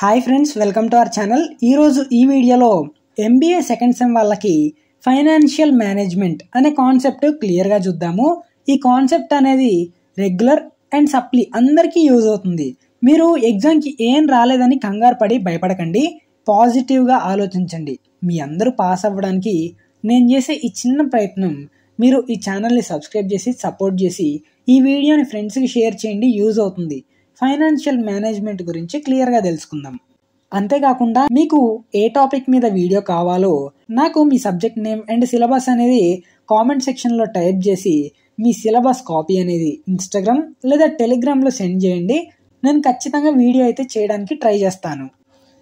Hi friends welcome to our channel ఈరోజు ఈ వీడియోలో ఎంబీఏ సెకండ్ సెమ్ వాళ్ళకి ఫైనాన్షియల్ మేనేజ్మెంట్ అనే కాన్సెప్ట్ క్లియర్గా చూద్దాము. ఈ కాన్సెప్ట్ అనేది రెగ్యులర్ అండ్ సప్లీ అందరికీ యూజ్ అవుతుంది. మీరు ఎగ్జామ్కి ఏం రాలేదని కంగారు పడి భయపడకండి. పాజిటివ్గా ఆలోచించండి. మీ అందరూ పాస్ అవ్వడానికి నేను చేసే ఈ చిన్న ప్రయత్నం మీరు ఈ ఛానల్ని సబ్స్క్రైబ్ చేసి సపోర్ట్ చేసి ఈ వీడియోని ఫ్రెండ్స్కి షేర్ చేయండి యూజ్ అవుతుంది. ఫైనాన్షియల్ మేనేజ్మెంట్ గురించి క్లియర్గా తెలుసుకుందాం. అంతేకాకుండా మీకు ఏ టాపిక్ మీద వీడియో కావాలో నాకు మీ సబ్జెక్ట్ నేమ్ అండ్ సిలబస్ అనేది కామెంట్ సెక్షన్లో టైప్ చేసి మీ సిలబస్ కాపీ అనేది ఇన్స్టాగ్రామ్ లేదా టెలిగ్రామ్లో సెండ్ చేయండి. నేను ఖచ్చితంగా వీడియో అయితే చేయడానికి ట్రై చేస్తాను.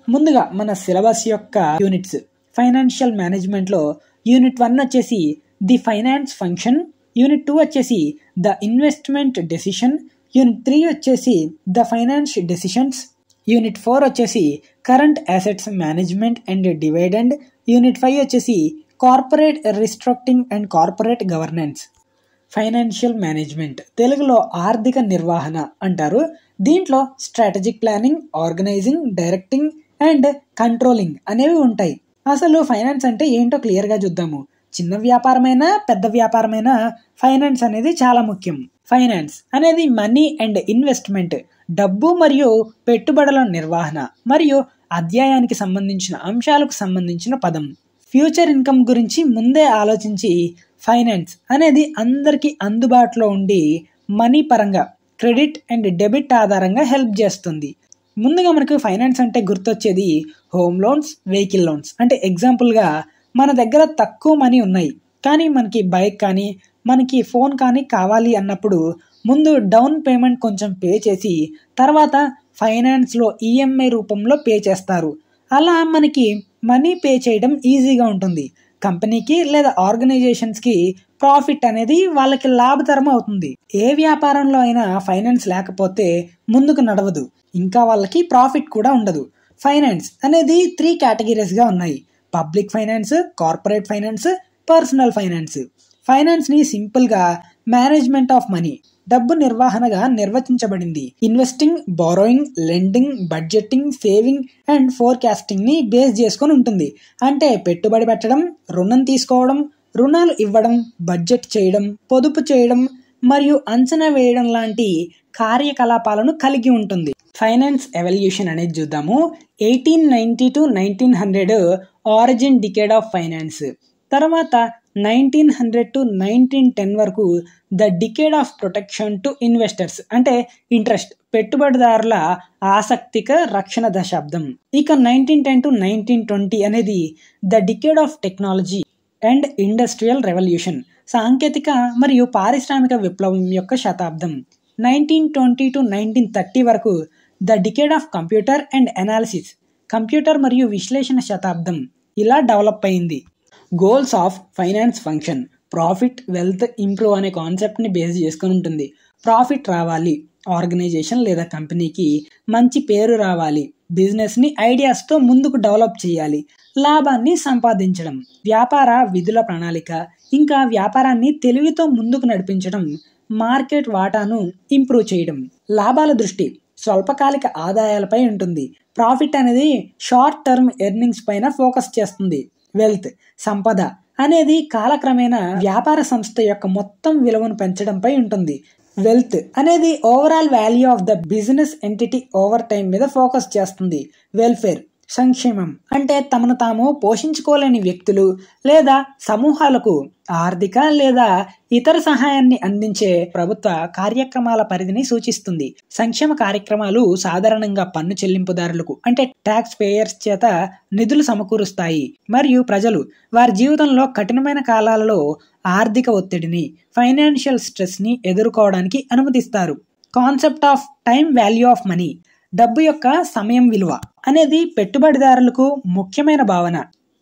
ముందుగా మన సిలబస్ యొక్క యూనిట్స్. ఫైనాన్షియల్ మేనేజ్మెంట్లో యూనిట్ వన్ వచ్చేసి the finance function unit two వచ్చేసి the investment decision unit three వచ్చేసి the finance decisions unit four వచ్చేసి current assets management and dividend unit five వచ్చేసి corporate restructuring and corporate governance. Financial management తెలుగులో ఆర్థిక నిర్వహణ అంటారు. దీంట్లో strategic planning organizing directing and controlling అనేవి ఉంటాయి. అసలు ఫైనాన్స్ అంటే ఏంటో క్లియర్గా చూద్దాము. చిన్న వ్యాపారమైనా పెద్ద వ్యాపారమైనా ఫైనాన్స్ అనేది చాలా ముఖ్యం. ఫైనాన్స్ అనేది మనీ అండ్ ఇన్వెస్ట్మెంట్ డబ్బు మరియు పెట్టుబడుల నిర్వహణ మరియు అధ్యాయానికి సంబంధించిన అంశాలకు సంబంధించిన పదం. ఫ్యూచర్ ఇన్కమ్ గురించి ముందే ఆలోచించి ఫైనాన్స్ అనేది అందరికీ అందుబాటులో ఉండి మనీ పరంగా క్రెడిట్ అండ్ డెబిట్ ఆధారంగా హెల్ప్ చేస్తుంది. ముందుగా మనకు ఫైనాన్స్ అంటే గుర్తొచ్చేది హోమ్ లోన్స్ వెహికల్ లోన్స్. అంటే ఎగ్జాంపుల్గా మన దగ్గర తక్కువ మనీ ఉన్నాయి. కానీ మనకి బైక్ కానీ మనకి ఫోన్ కానీ కావాలి అన్నప్పుడు ముందు డౌన్ పేమెంట్ కొంచెం పే చేసి తర్వాత ఫైనాన్స్లో ఈఎంఐ రూపంలో పే చేస్తారు. అలా మనకి మనీ పే చేయడం ఈజీగా ఉంటుంది. కంపెనీకి లేదా ఆర్గనైజేషన్స్కి ప్రాఫిట్ అనేది వాళ్ళకి లాభతరం అవుతుంది. ఏ వ్యాపారంలో అయినా ఫైనాన్స్ లేకపోతే ముందుకు నడవదు. ఇంకా వాళ్ళకి ప్రాఫిట్ కూడా ఉండదు. ఫైనాన్స్ అనేది త్రీ కేటగిరీస్గా ఉన్నాయి. Public finance corporate finance personal finance. ఫైనాన్స్ని సింపుల్గా మేనేజ్మెంట్ ఆఫ్ మనీ డబ్బు నిర్వహణగా నిర్వచించబడింది. Investing borrowing lending budgeting saving and ఫోర్కాస్టింగ్ని base చేసుకొని ఉంటుంది. అంటే పెట్టుబడి పెట్టడం రుణం తీసుకోవడం రుణాలు ఇవ్వడం బడ్జెట్ చేయడం పొదుపు చేయడం మరియు అంచనా వేయడం లాంటి కార్యకలాపాలను కలిగి ఉంటుంది. ఫైనాన్స్ ఎవల్యూషన్ అనేది చూద్దాము. Eighteen ninety to nineteen hundred origin decade of finance. తర్వాత nineteen hundred to nineteen ten వరకు the decade of protection to investors అంటే ఇంట్రెస్ట్ పెట్టుబడిదారుల ఆసక్తిక రక్షణ దశాబ్దం. ఇక nineteen ten to nineteen twenty అనేది the decade of technology and industrial revolution సాంకేతిక మరియు పారిశ్రామిక విప్లవం యొక్క శతాబ్దం. Nineteen twenty to nineteen thirty వరకు the decade of computer and analysis computer మరియు విశ్లేషణ శతాబ్దం. ఇలా డెవలప్ అయింది. Goals of finance function. Profit wealth improve అనే కాన్సెప్ట్ని బేస్ చేసుకుని ఉంటుంది. ప్రాఫిట్ రావాలి. ఆర్గనైజేషన్ లేదా కంపెనీకి మంచి పేరు రావాలి. బిజినెస్ని ఐడియాస్తో ముందుకు డెవలప్ చేయాలి. లాభాన్ని సంపాదించడం. వ్యాపార విధుల ప్రణాళిక ఇంకా వ్యాపారాన్ని తెలివితో ముందుకు నడిపించడం మార్కెట్ వాటాను ఇంప్రూవ్ చేయడం. లాభాల దృష్టి స్వల్పకాలిక ఆదాయాలపై ఉంటుంది. ప్రాఫిట్ అనేది షార్ట్ టర్మ్ ఎర్నింగ్స్ పైన ఫోకస్ చేస్తుంది. వెల్త్ సంపద అనేది కాలక్రమేణా వ్యాపార సంస్థ యొక్క మొత్తం విలువను పెంచడంపై ఉంటుంది. వెల్త్ అనేది overall value of the business entity over time మీద ఫోకస్ చేస్తుంది. వెల్ఫేర్ సంక్షేమం. అంటే తమను తాము పోషించుకోలేని వ్యక్తులు లేదా సమూహాలకు ఆర్థిక లేదా ఇతర సహాయాన్ని అందించే ప్రభుత్వ కార్యక్రమాల పరిధిని సూచిస్తుంది. సంక్షేమ కార్యక్రమాలు సాధారణంగా పన్ను చెల్లింపుదారులకు అంటే ట్యాక్స్ పేయర్స్ చేత నిధులు సమకూరుస్తాయి. మరియు ప్రజలు వారి జీవితంలో కఠినమైన కాలాలలో ఆర్థిక ఒత్తిడిని ఫైనాన్షియల్ స్ట్రెస్ని ఎదుర్కోవడానికి అనుమతిస్తారు. Concept of time value of money డబ్బు యొక్క సమయం విలువ అనేది పెట్టుబడిదారులకు ముఖ్యమైన భావన.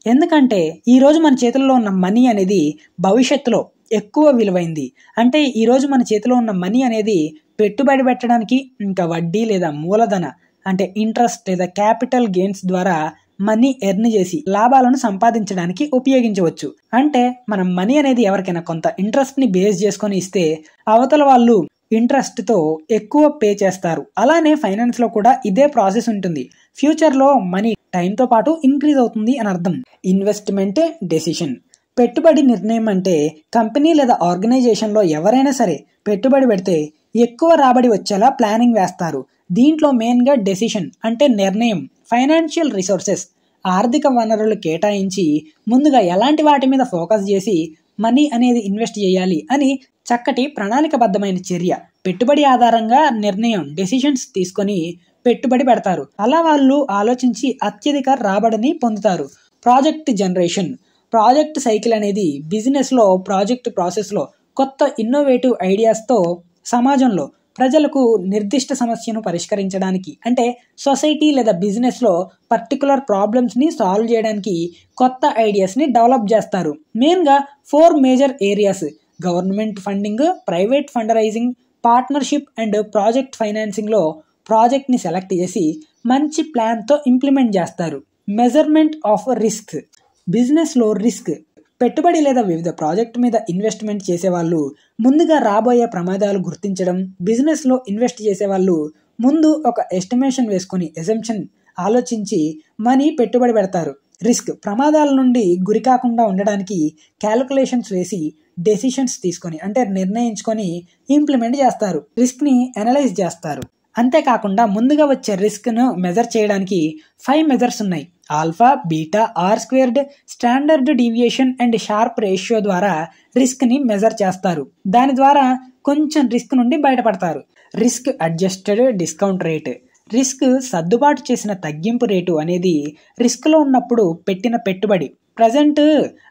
ఎందుకంటే ఈరోజు మన చేతుల్లో ఉన్న మనీ అనేది భవిష్యత్తులో ఎక్కువ విలువైంది. అంటే ఈరోజు మన చేతిలో ఉన్న మనీ అనేది పెట్టుబడి పెట్టడానికి ఇంకా వడ్డీ లేదా మూలధన అంటే ఇంట్రెస్ట్ లేదా క్యాపిటల్ గెయిన్స్ ద్వారా మనీ ఎర్న్ చేసి లాభాలను సంపాదించడానికి ఉపయోగించవచ్చు. అంటే మనం మనీ అనేది ఎవరికైనా కొంత ఇంట్రెస్ట్ని బేస్ చేసుకొని ఇస్తే అవతల వాళ్ళు ఇంట్రెస్ట్తో ఎక్కువ పే చేస్తారు. అలానే ఫైనాన్స్లో కూడా ఇదే ప్రాసెస్ ఉంటుంది. ఫ్యూచర్లో మనీ టైంతో పాటు ఇంక్రీజ్ అవుతుంది అని అర్థం. ఇన్వెస్ట్మెంటే డెసిషన్. పెట్టుబడి నిర్ణయం అంటే కంపెనీ లేదా ఆర్గనైజేషన్లో ఎవరైనా సరే పెట్టుబడి పెడితే ఎక్కువ రాబడి వచ్చేలా ప్లానింగ్ వేస్తారు. దీంట్లో మెయిన్గా డెసిషన్ అంటే నిర్ణయం ఫైనాన్షియల్ రిసోర్సెస్ ఆర్థిక వనరులు కేటాయించి ముందుగా ఎలాంటి వాటి మీద ఫోకస్ చేసి మనీ అనేది ఇన్వెస్ట్ చేయాలి అని చక్కటి ప్రణాళికబద్ధమైన చర్య పెట్టుబడి ఆధారంగా నిర్ణయం డెసిషన్స్ తీసుకొని పెట్టుబడి పెడతారు. అలా వాళ్ళు ఆలోచించి అత్యధిక రాబడిని పొందుతారు. Project generation. ప్రాజెక్ట్ సైకిల్ అనేది బిజినెస్లో ప్రాజెక్ట్ ప్రాసెస్లో కొత్త ఇన్నోవేటివ్ ఐడియాస్తో సమాజంలో ప్రజలకు నిర్దిష్ట సమస్యను పరిష్కరించడానికి అంటే సొసైటీ లేదా బిజినెస్లో పర్టికులర్ ప్రాబ్లమ్స్ని సాల్వ్ చేయడానికి కొత్త ఐడియాస్ని డెవలప్ చేస్తారు. మెయిన్గా four major areas government funding private fundraising partnership and project ఫైనాన్సింగ్లో ప్రాజెక్ట్ని సెలెక్ట్ చేసి మంచి ప్లాన్తో ఇంప్లిమెంట్ చేస్తారు. Measurement of risk. బిజినెస్లో రిస్క్. పెట్టుబడి లేదా వివిధ ప్రాజెక్ట్ మీద ఇన్వెస్ట్మెంట్ చేసేవాళ్ళు ముందుగా రాబోయే ప్రమాదాలు గుర్తించడం బిజినెస్లో ఇన్వెస్ట్ చేసేవాళ్ళు ముందు ఒక ఎస్టిమేషన్ వేసుకొని ఎజంప్షన్ ఆలోచించి మనీ పెట్టుబడి పెడతారు. రిస్క్. ప్రమాదాల నుండి గురి కాకుండా ఉండడానికి క్యాలిక్యులేషన్స్ వేసి డెసిషన్స్ తీసుకొని అంటే నిర్ణయించుకొని ఇంప్లిమెంట్ చేస్తారు. రిస్క్ని అనలైజ్ చేస్తారు. అంతేకాకుండా ముందుగా వచ్చే రిస్క్ను మెజర్ చేయడానికి ఫైవ్ మెజర్స్ ఉన్నాయి. Alpha beta R squared standard deviation and Sharpe ratio ద్వారా రిస్క్ని మెజర్ చేస్తారు. దాని ద్వారా కొంచెం రిస్క్ నుండి బయటపడతారు. Risk adjusted discount rate. Risk సర్దుబాటు చేసిన తగ్గింపు రేటు అనేది రిస్క్లో ఉన్నప్పుడు పెట్టిన పెట్టుబడి. ప్రజెంట్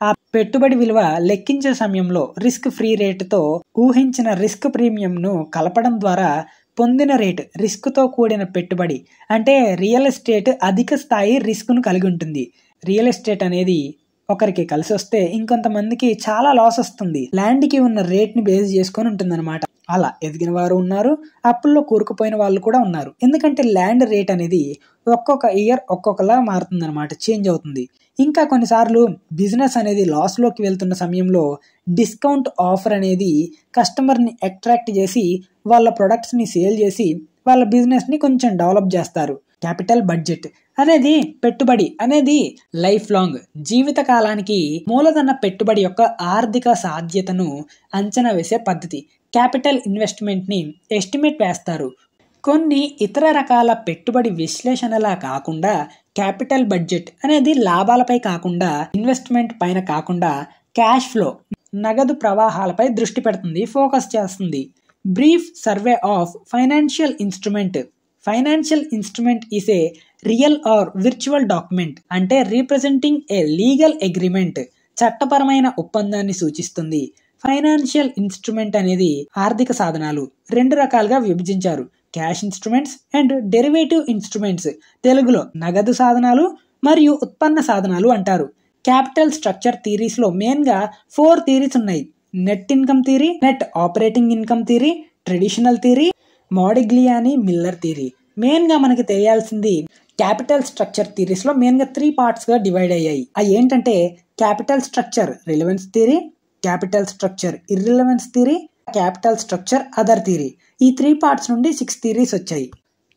ఆ పెట్టుబడి విలువ లెక్కించే సమయంలో రిస్క్ ఫ్రీ రేటుతో ఊహించిన రిస్క్ ప్రీమియంను కలపడం ద్వారా పొందిన రేట్ రిస్క్తో కూడిన పెట్టుబడి. అంటే రియల్ ఎస్టేట్ అధిక స్థాయి రిస్క్ను కలిగి ఉంటుంది. రియల్ ఎస్టేట్ అనేది ఒకరికి కలిసి వస్తే ఇంకొంతమందికి చాలా లాస్ వస్తుంది. ల్యాండ్కి ఉన్న రేట్ని బేస్ చేసుకొని ఉంటుందన్నమాట. అలా ఎదిగిన వారు ఉన్నారు అప్పుల్లో కూరుకుపోయిన వాళ్ళు కూడా ఉన్నారు. ఎందుకంటే ల్యాండ్ రేట్ అనేది ఒక్కొక్క ఇయర్ ఒక్కొక్కలా మారుతుందన్నమాట చేంజ్ అవుతుంది. ఇంకా కొన్నిసార్లు బిజినెస్ అనేది లాస్లోకి వెళ్తున్న సమయంలో డిస్కౌంట్ ఆఫర్ అనేది కస్టమర్ని అట్రాక్ట్ చేసి వాళ్ళ ప్రొడక్ట్స్ని సేల్ చేసి వాళ్ళ బిజినెస్ని కొంచెం డెవలప్ చేస్తారు. క్యాపిటల్ బడ్జెట్ అనేది పెట్టుబడి అనేది లైఫ్ లాంగ్ జీవిత కాలానికి మూలధన పెట్టుబడి యొక్క ఆర్థిక సాధ్యతను అంచనా వేసే పద్ధతి. క్యాపిటల్ ఇన్వెస్ట్మెంట్ని ఎస్టిమేట్ వేస్తారు. కొన్ని ఇతర రకాల పెట్టుబడి విశ్లేషణలా కాకుండా క్యాపిటల్ బడ్జెట్ అనేది లాభాలపై కాకుండా ఇన్వెస్ట్మెంట్ పైన కాకుండా క్యాష్ ఫ్లో నగదు ప్రవాహాలపై దృష్టి పెడుతుంది ఫోకస్ చేస్తుంది. Brief survey of financial instrument financial instrument is a real or virtual document అంటే రీప్రజెంటింగ్ ఏ లీగల్ అగ్రిమెంట్ చట్టపరమైన ఒప్పందాన్ని సూచిస్తుంది. ఫైనాన్షియల్ ఇన్స్ట్రుమెంట్ అనేది ఆర్థిక సాధనాలు రెండు రకాలుగా విభజించారు. Cash instruments and derivative instruments తెలుగులో నగదు సాధనాలు మరియు ఉత్పన్న సాధనాలు అంటారు. క్యాపిటల్ స్ట్రక్చర్ థీరీస్లో మెయిన్గా ఫోర్ థీరీస్ ఉన్నాయి. Net income theory net operating income theory traditional theory Modigliani Miller theory మెయిన్గా మనకి తెలియాల్సింది క్యాపిటల్ స్ట్రక్చర్ థీరీస్లో మెయిన్గా త్రీ పార్ట్స్గా డివైడ్ అయ్యాయి. అవి ఏంటంటే capital structure relevance theory capital structure irrelevance theory capital structure other theory ఈ త్రీ పార్ట్స్ నుండి సిక్స్ థీరీస్ వచ్చాయి.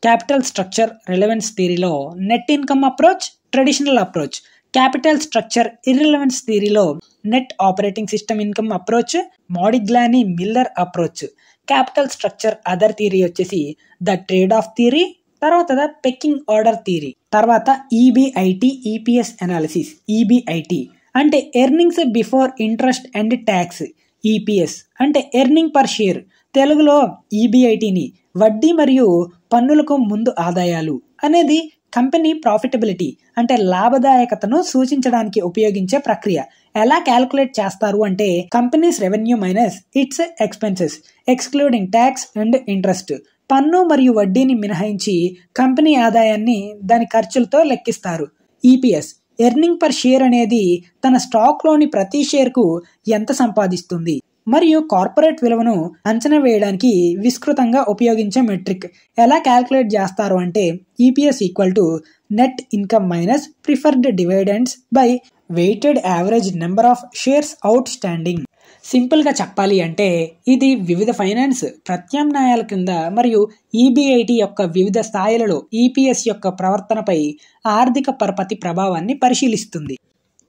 Capital structure relevance థీరీలో net income approach traditional approach. Capital structure irrelevance థీరీలో net operating system income approach Modigliani Miller approach. Capital structure other theory వచ్చేసి the trade off theory తర్వాత the pecking order theory తర్వాత EBIT EPS analysis EBIT అంటే earnings before interest and tax EPS అంటే earning per share తెలుగులో ఈబిఐటిని వడ్డీ మరియు పన్నులకు ముందు ఆదాయాలు అనేది కంపెనీ ప్రాఫిటబిలిటీ అంటే లాభదాయకతను సూచించడానికి ఉపయోగించే ప్రక్రియ. ఎలా క్యాల్కులేట్ చేస్తారు అంటే companies revenue minus its expenses excluding tax and interest. పన్ను మరియు వడ్డీని మినహాయించి కంపెనీ ఆదాయాన్ని దాని ఖర్చులతో లెక్కిస్తారు. ఈపీఎస్ ఎర్నింగ్ పర్ షేర్ అనేది తన స్టాక్లోని ప్రతి షేర్కు ఎంత సంపాదిస్తుంది? మరియు కార్పొరేట్ విలువను అంచనా వేయడానికి విస్తృతంగా ఉపయోగించే మెట్రిక్. ఎలా క్యాల్కులేట్ చేస్తారు అంటే EPS equal to net income minus preferred dividends by weighted average number of shares outstanding సింపుల్గా చెప్పాలి అంటే ఇది వివిధ ఫైనాన్స్ ప్రత్యామ్నాయాల కింద మరియు ఈబీఐటి యొక్క వివిధ స్థాయిలలో ఈపీఎస్ యొక్క ప్రవర్తనపై ఆర్థిక పరపతి ప్రభావాన్ని పరిశీలిస్తుంది.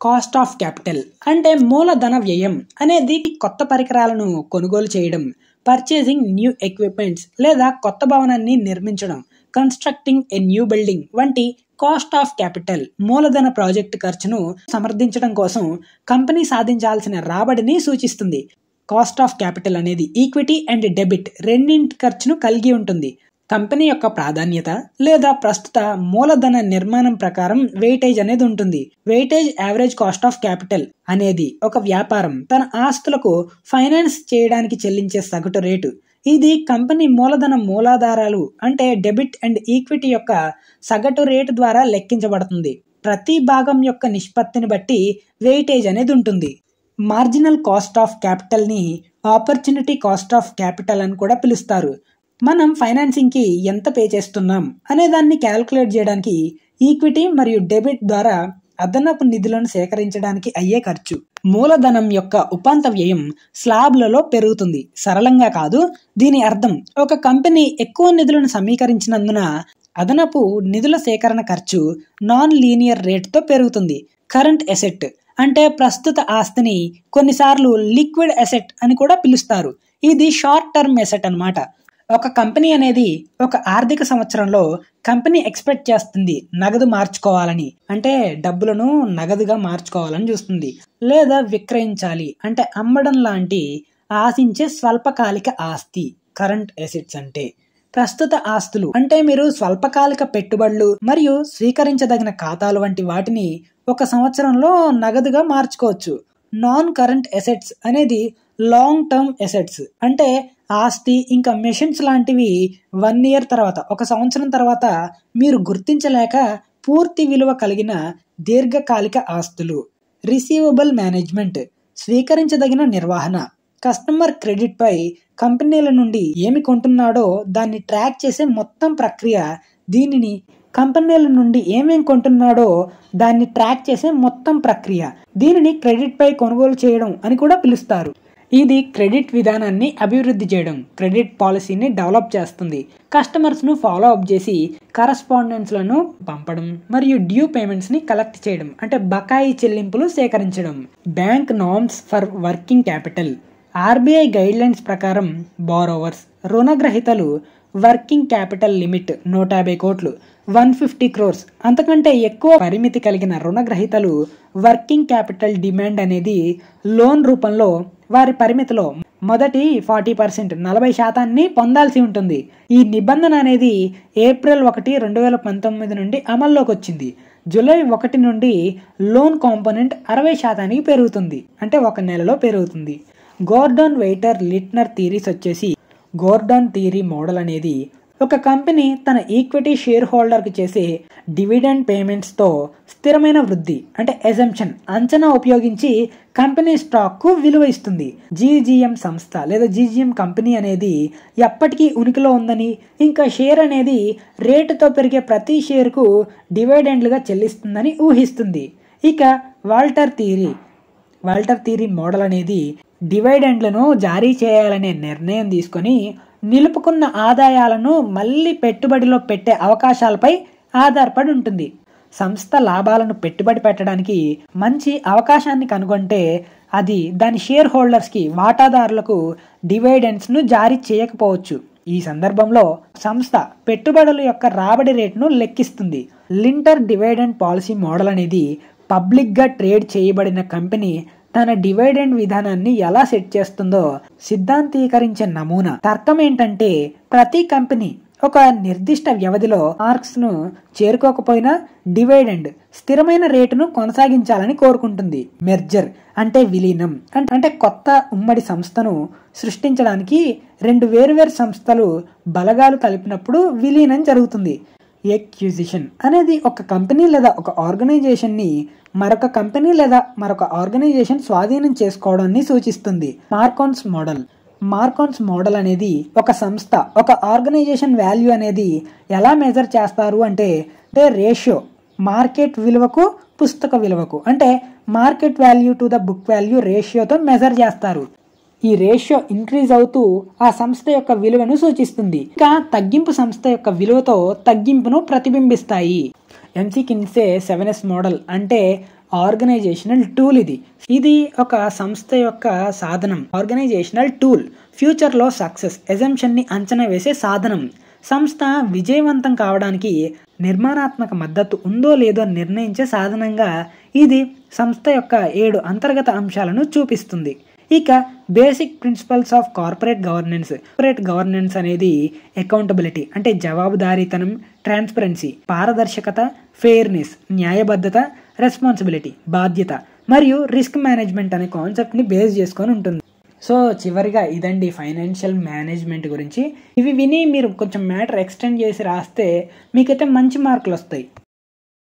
కాస్ట్ ఆఫ్ క్యాపిటల్ అంటే మూలధన వ్యయం అనేది కొత్త పరికరాలను కొనుగోలు చేయడం పర్చేసింగ్ న్యూ ఎక్విప్మెంట్స్ లేదా కొత్త భవనాన్ని నిర్మించడం కన్స్ట్రక్టింగ్ ఎ న్యూ బిల్డింగ్ వంటి కాస్ట్ ఆఫ్ క్యాపిటల్ మూలధన ప్రాజెక్టు ఖర్చును సమర్థించడం కోసం కంపెనీ సాధించాల్సిన రాబడిని సూచిస్తుంది. కాస్ట్ ఆఫ్ క్యాపిటల్ అనేది ఈక్విటీ అండ్ డెబిట్ రెండింటి ఖర్చును కలిగి ఉంటుంది. కంపెనీ యొక్క ప్రాధాన్యత లేదా ప్రస్తుత మూలధన నిర్మాణం ప్రకారం వెయిటేజ్ అనేది ఉంటుంది. Weightage average cost of capital అనేది ఒక వ్యాపారం. తన ఆస్తులకు ఫైనాన్స్ చేయడానికి చెల్లించే సగటు రేటు. ఇది కంపెనీ మూలధన మూలాధారాలు అంటే డెబిట్ అండ్ ఈక్విటీ యొక్క సగటు రేటు ద్వారా లెక్కించబడుతుంది. ప్రతి భాగం యొక్క నిష్పత్తిని బట్టి వెయిటేజ్ అనేది ఉంటుంది. మార్జినల్ కాస్ట్ ఆఫ్ క్యాపిటల్ని ఆపర్చునిటీ కాస్ట్ ఆఫ్ క్యాపిటల్ అని కూడా పిలుస్తారు. మనం ఫైనాన్సింగ్కి ఎంత పే చేస్తున్నాం అనే దాన్ని క్యాల్కులేట్ చేయడానికి ఈక్విటీ మరియు డెబిట్ ద్వారా అదనపు నిధులను సేకరించడానికి అయ్యే ఖర్చు. మూలధనం యొక్క ఉపాంత వ్యయం స్లాబ్లలో పెరుగుతుంది. సరళంగా కాదు దీని అర్థం ఒక కంపెనీ ఎక్కువ నిధులను సమీకరించినందున అదనపు నిధుల సేకరణ ఖర్చు నాన్ లీనియర్ రేట్తో పెరుగుతుంది. కరెంట్ ఎసెట్ అంటే ప్రస్తుత ఆస్తిని కొన్నిసార్లు లిక్విడ్ ఎసెట్ అని కూడా పిలుస్తారు. ఇది షార్ట్ టర్మ్ ఎసెట్ అనమాట ఒక కంపెనీ అనేది ఒక ఆర్థిక సంవత్సరంలో కంపెనీ ఎక్స్పెక్ట్ చేస్తుంది నగదు మార్చుకోవాలని. అంటే డబ్బులను నగదుగా మార్చుకోవాలని చూస్తుంది. లేదా విక్రయించాలి. అంటే అమ్మడం లాంటి ఆశించే స్వల్పకాలిక ఆస్తి కరెంట్ ఎసెట్స్ అంటే. ప్రస్తుత ఆస్తులు. అంటే మీరు స్వల్పకాలిక పెట్టుబడులు మరియు స్వీకరించదగిన ఖాతాలు వంటి వాటిని ఒక సంవత్సరంలో నగదుగా మార్చుకోవచ్చు. నాన్ కరెంట్ ఎసెట్స్ అనేది లాంగ్ టర్మ్ ఎసెట్స్ అంటే ఆస్తి ఇంకా మెషిన్స్ లాంటివి వన్ ఇయర్ తర్వాత ఒక సంవత్సరం తర్వాత మీరు గుర్తించలేక పూర్తి విలువ కలిగిన దీర్ఘకాలిక ఆస్తులు. రిసీవబుల్ మేనేజ్మెంట్ స్వీకరించదగిన నిర్వహణ. కస్టమర్ క్రెడిట్ పై కంపెనీల నుండి ఏమి కొంటున్నాడో దాన్ని ట్రాక్ చేసే మొత్తం ప్రక్రియ దీనిని కంపెనీల నుండి ఏమేం కొంటున్నాడో దాన్ని ట్రాక్ చేసే మొత్తం ప్రక్రియ. దీనిని క్రెడిట్ పై కొనుగోలు చేయడం అని కూడా పిలుస్తారు. ఇది క్రెడిట్ విధానాన్ని అభివృద్ధి చేయడం క్రెడిట్ పాలసీని డెవలప్ చేస్తుంది. కస్టమర్స్ను ఫాలో అప్ చేసి కరస్పాండెన్స్లను పంపడం మరియు డ్యూ పేమెంట్స్ని కలెక్ట్ చేయడం అంటే బకాయి చెల్లింపులు సేకరించడం. Bank norms for working capital. RBI guidelines ప్రకారం బారోవర్స్ రుణగ్రహీతలు వర్కింగ్ క్యాపిటల్ లిమిట్ నూట యాభై కోట్లు వన్ ఫిఫ్టీ క్రోర్స్. అంతకంటే ఎక్కువ పరిమితి కలిగిన రుణగ్రహీతలు వర్కింగ్ క్యాపిటల్ డిమాండ్ అనేది లోన్ రూపంలో వారి పరిమితిలో మొదటి ఫార్టీ పర్సెంట్ నలభై శాతాన్ని పొందాల్సి ఉంటుంది. ఈ నిబంధన అనేది ఏప్రిల్ ఒకటి రెండు వేల పంతొమ్మిది నుండి అమల్లోకి వచ్చింది. జూలై ఒకటి నుండి లోన్ కాంపోనెంట్ అరవై శాతానికి పెరుగుతుంది. అంటే ఒక నెలలో పెరుగుతుంది. గోర్డన్ వెయిటర్ లిట్నర్ థీరీస్ వచ్చేసి గోర్డన్ థీరీ మోడల్ అనేది ఒక కంపెనీ తన ఈక్విటీ షేర్ హోల్డర్కి చేసే డివిడెండ్ పేమెంట్స్తో స్థిరమైన వృద్ధి అంటే ఎజంప్షన్ అంచనా ఉపయోగించి కంపెనీ స్టాక్కు విలువ ఇస్తుంది. జీజీఎం సంస్థ లేదా జీజీఎం కంపెనీ అనేది ఎప్పటికీ ఉనికిలో ఉందని ఇంకా షేర్ అనేది రేటుతో పెరిగే ప్రతి షేర్కు డివిడెండ్లుగా చెల్లిస్తుందని ఊహిస్తుంది. ఇక Walter theory Walter theory model అనేది డివైడెండ్లను జారీ చేయాలనే నిర్ణయం తీసుకొని నిలుపుకున్న ఆదాయాలను మళ్ళీ పెట్టుబడిలో పెట్టే అవకాశాలపై ఆధారపడి ఉంటుంది. సంస్థ లాభాలను పెట్టుబడి పెట్టడానికి మంచి అవకాశాన్ని కనుగొంటే అది దాని షేర్ హోల్డర్స్కి వాటాదారులకు డివైడెండ్స్ను జారీ చేయకపోవచ్చు. ఈ సందర్భంలో సంస్థ పెట్టుబడుల యొక్క రాబడి రేటును లెక్కిస్తుంది. లింటర్ డివైడెండ్ పాలసీ మోడల్ అనేది పబ్లిక్గా ట్రేడ్ చేయబడిన కంపెనీ తన డివైడెండ్ విధానాన్ని ఎలా సెట్ చేస్తుందో సిద్ధాంతీకరించే నమూనా. తర్కం ఏంటంటే ప్రతి కంపెనీ ఒక నిర్దిష్ట వ్యవధిలో మార్క్స్ను చేరుకోకపోయినా డివైడెండ్ స్థిరమైన రేటును కొనసాగించాలని కోరుకుంటుంది. మెర్జర్ అంటే విలీనం. అంటే కొత్త ఉమ్మడి సంస్థను సృష్టించడానికి రెండు వేరువేరు సంస్థలు బలగాలు కలిపినప్పుడు విలీనం జరుగుతుంది. ఎక్యూజిషన్ అనేది ఒక కంపెనీ లేదా ఒక ఆర్గనైజేషన్ని మరొక కంపెనీ లేదా మరొక ఆర్గనైజేషన్ స్వాధీనం చేసుకోవడాన్ని సూచిస్తుంది. మార్కాన్స్ మోడల్. మార్కాన్స్ మోడల్ అనేది ఒక సంస్థ ఒక ఆర్గనైజేషన్ వాల్యూ అనేది ఎలా మెజర్ చేస్తారు అంటే దే రేషియో మార్కెట్ విలువకు పుస్తక విలువకు అంటే market value to the book value రేషియోతో measure చేస్తారు. ఈ రేషియో ఇంక్రీజ్ అవుతూ ఆ సంస్థ యొక్క విలువను సూచిస్తుంది. ఇంకా తగ్గింపు సంస్థ యొక్క విలువతో తగ్గింపును ప్రతిబింబిస్తాయి. McKinsey seven S model అంటే ఆర్గనైజేషనల్ టూల్ ఇది. ఇది ఒక సంస్థ యొక్క సాధనం ఆర్గనైజేషనల్ టూల్. ఫ్యూచర్లో సక్సెస్ ఎజంప్షన్ని అంచనా వేసే సాధనం. సంస్థ విజయవంతం కావడానికి నిర్మాణాత్మక మద్దతు ఉందో లేదో నిర్ణయించే సాధనంగా ఇది సంస్థ యొక్క ఏడు అంతర్గత అంశాలను చూపిస్తుంది. ఇక basic principles of corporate governance. Corporate governance అనేది అకౌంటబిలిటీ అంటే జవాబుదారీతనం ట్రాన్స్పరెన్సీ పారదర్శకత ఫెయిర్నెస్ న్యాయబద్ధత రెస్పాన్సిబిలిటీ బాధ్యత మరియు రిస్క్ మేనేజ్మెంట్ అనే కాన్సెప్ట్ని బేస్ చేసుకొని ఉంటుంది. సో చివరిగా ఇదండి ఫైనాన్షియల్ మేనేజ్మెంట్ గురించి. ఇవి విని మీరు కొంచెం మ్యాటర్ ఎక్స్టెండ్ చేసి రాస్తే మీకైతే మంచి మార్కులు వస్తాయి